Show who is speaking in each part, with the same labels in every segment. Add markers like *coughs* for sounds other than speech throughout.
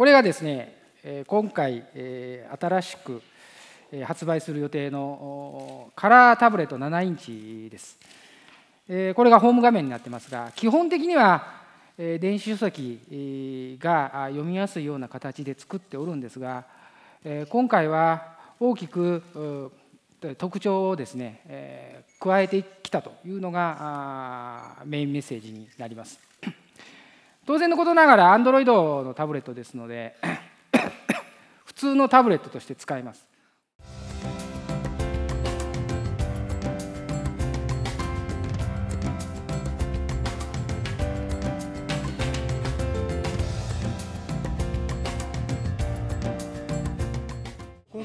Speaker 1: これがですね、今回、新しく発売する予定のカラータブレット7インチです。これがホーム画面になってますが、基本的には電子書籍が読みやすいような形で作っておるんですが、今回は大きく特徴をですね加えてきたというのがメインメッセージになります。当然のことながら Android のタブレットですので *coughs* 普通のタブレットとして使えます。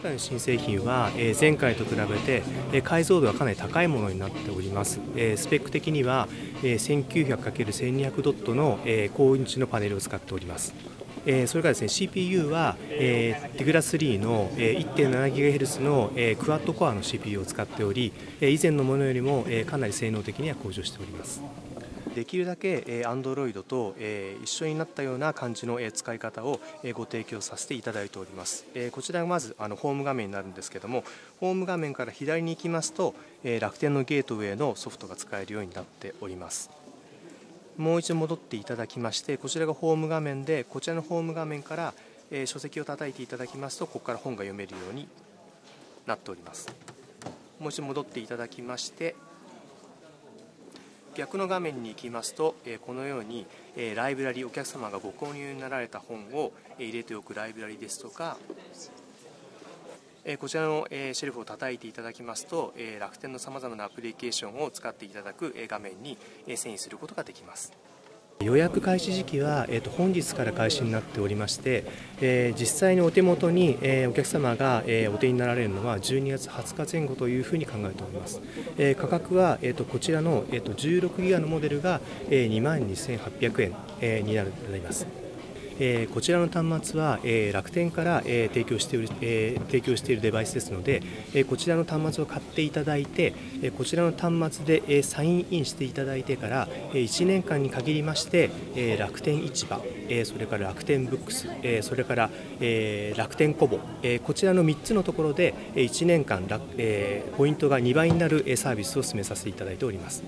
Speaker 2: 回の新製品は前回と比べて解像度がかなり高いものになっております。スペック的には 1900×1200 ドットの高インチのパネルを使っております。それからですね CPU はテグラ3の 1.7GHz のクワッドコアの CPU を使っており以前のものよりもかなり性能的には向上しております。できるだけ Android と一緒になったような感じの使い方をご提供させていただいております。こちらがまずあのホーム画面になるんですけどもホーム画面から左に行きますと楽天のゲートウェイのソフトが使えるようになっております。もう一度戻っていただきましてこちらがホーム画面でこちらのホーム画面から書籍を叩いていただきますとここから本が読めるようになっております。もう一度戻っていただきまして逆の画面に行きますと、えこのように、えライブラリお客様がご購入になられた本を入れておくライブラリですとか、こちらの、シェルフを叩いていただきますと、楽天のさまざまなアプリケーションを使っていただく画面に遷移することができます。予約開始時期は、えー、と本日から開始になっておりまして、えー、実際にお手元に、えー、お客様が、えー、お手になられるのは12月20日前後というふうに考えております、えー、価格は、えー、とこちらの、えー、と16ギガのモデルが、えー、2万2800円、えー、になります。えー、こちらの端末は、えー、楽天から、えー、提供している、え、提供しているデバイスですので、え、こちらの端末を買っていただいて、え、こちらの端末で、え、サインインしていただいてから、え、1年間に限りまして、え、楽天市場、え、それから楽天ブックス、え、それから、え、楽天コボ、え、こちらの3つのところで、えー、1年間、え、ポイントが2倍になるサービスを進めさせていただいております。